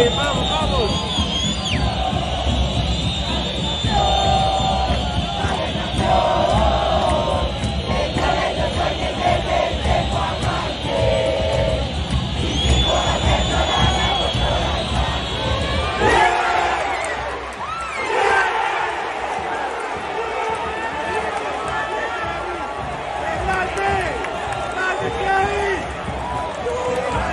Hey,